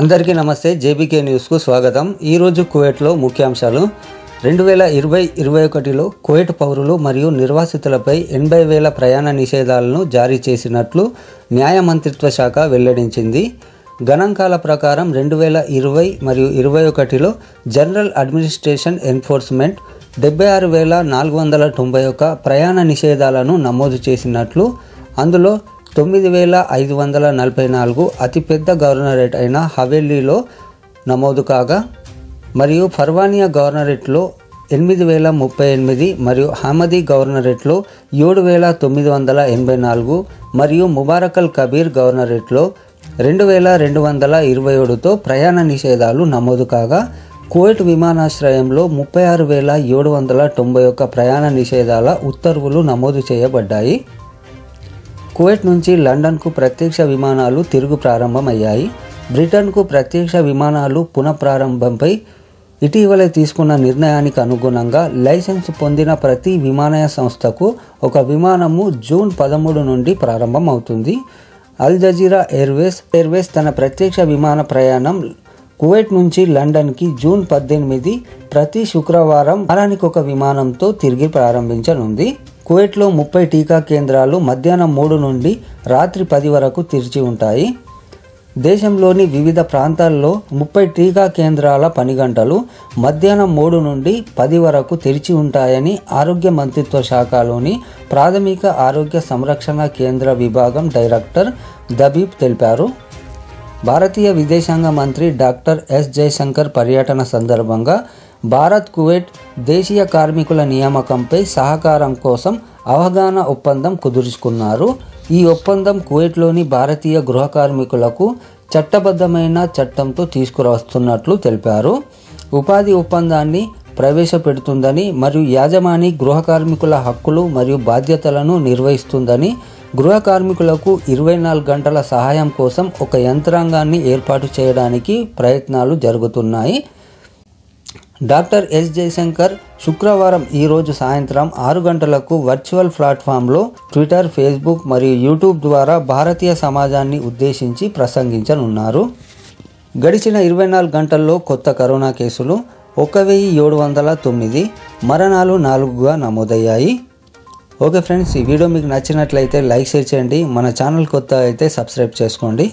అందరికీ నమస్తే జేబీకే న్యూస్కు స్వాగతం. ఈరోజు కువైట్లో ముఖ్యాంశాలు. రెండు వేల ఇరవై ఇరవై ఒకటిలో కువైట్ పౌరులు మరియు నిర్వాసితులపై ఎనభై వేల ప్రయాణ నిషేధాలను జారీ చేసినట్లు న్యాయ మంత్రిత్వ శాఖ వెల్లడించింది. గణాంకాల ప్రకారం రెండు వేల ఇరవై మరియు ఇరవై ఒకటిలో జనరల్ అడ్మినిస్ట్రేషన్ ఎన్ఫోర్స్మెంట్ డెబ్బై ఆరు వేల నాలుగు వందల తొంభై ఒక్క ప్రయాణ నిషేధాలను నమోదు చేసినట్లు అందులో తొమ్మిది వేల ఐదు వందల నలభై నాలుగు అతిపెద్ద గవర్నరేట్ అయిన హవేలీలో నమోదు కాగా మరియు ఫర్వానియా గవర్నరేట్లో ఎనిమిది వేల ముప్పై ఎనిమిది మరియు హమదీ గవర్నరేట్లో ఏడు వేల తొమ్మిది వందల ఎనభై నాలుగు మరియు ముబారకల్ కబీర్ గవర్నరేట్లో రెండు వేల రెండు వందల ఇరవై ఏడుతో ప్రయాణ నిషేధాలు నమోదు కాగా కువైట్ విమానాశ్రయంలో ముప్పై ఆరు వేల ఏడు వందల తొంభై ఒక్క ప్రయాణ నిషేధాల ఉత్తర్వులు నమోదు చేయబడ్డాయి. కువైట్ నుంచి లండన్కు ప్రత్యక్ష విమానాలు తిరుగు ప్రారంభమయ్యాయి. బ్రిటన్కు ప్రత్యక్ష విమానాలు పునఃప్రారంభంపై ఇటీవలే తీసుకున్న నిర్ణయానికి అనుగుణంగా లైసెన్స్ పొందిన ప్రతి విమానయ సంస్థకు ఒక విమానము జూన్ పదమూడు నుండి ప్రారంభమవుతుంది. అల్ జజీరా ఎయిర్వేస్ ఎయిర్వేస్ తన ప్రత్యక్ష విమాన ప్రయాణం కువైట్ నుంచి లండన్కి జూన్ పద్దెనిమిది ప్రతి శుక్రవారం వారానికి ఒక విమానంతో తిరిగి ప్రారంభించనుంది. కువైట్లో ముప్పై టీకా కేంద్రాలు మధ్యాహ్నం మూడు నుండి రాత్రి పది వరకు తెరిచి ఉంటాయి. దేశంలోని వివిధ ప్రాంతాల్లో ముప్పై టీకా కేంద్రాల పని గంటలు మధ్యాహ్నం మూడు నుండి పది వరకు తెరిచి ఉంటాయని ఆరోగ్య మంత్రిత్వ శాఖలోని ప్రాథమిక ఆరోగ్య సంరక్షణ కేంద్ర విభాగం డైరెక్టర్ దబీబ్ తెలిపారు. భారతీయ విదేశాంగ మంత్రి డాక్టర్ ఎస్ జయశంకర్ పర్యటన సందర్భంగా భారత్ కువైట్ దేశీయ కార్మికుల నియామకంపై సహకారం కోసం అవగాహన ఒప్పందం కుదుర్చుకున్నారు. ఈ ఒప్పందం కువైట్లోని భారతీయ గృహ కార్మికులకు చట్టబద్ధమైన చట్టంతో తీసుకువస్తున్నట్లు తెలిపారు. ఉపాధి ఒప్పందాన్ని ప్రవేశపెడుతుందని మరియు యాజమాని గృహ కార్మికుల హక్కులు మరియు బాధ్యతలను నిర్వహిస్తుందని గృహ కార్మికులకు ఇరవై నాలుగు గంటల సహాయం కోసం ఒక యంత్రాంగాన్ని ఏర్పాటు చేయడానికి ప్రయత్నాలు జరుగుతున్నాయి. డాక్టర్ ఎస్ జయశంకర్ శుక్రవారం ఈరోజు సాయంత్రం ఆరు గంటలకు వర్చువల్ ప్లాట్ఫామ్లో ట్విట్టర్ ఫేస్బుక్ మరియు యూట్యూబ్ ద్వారా భారతీయ సమాజాన్ని ఉద్దేశించి ప్రసంగించనున్నారు. గడిచిన ఇరవై నాలుగు గంటల్లో కొత్త కరోనా కేసులు ఒక వెయ్యి ఏడు వందల తొమ్మిది మరణాలు నాలుగుగా నమోదయ్యాయి. ఓకే ఫ్రెండ్స్ ఈ వీడియో మీకు నచ్చినట్లయితే లైక్ షేర్ చేయండి. మన ఛానల్ కొత్త అయితే సబ్స్క్రైబ్ చేసుకోండి.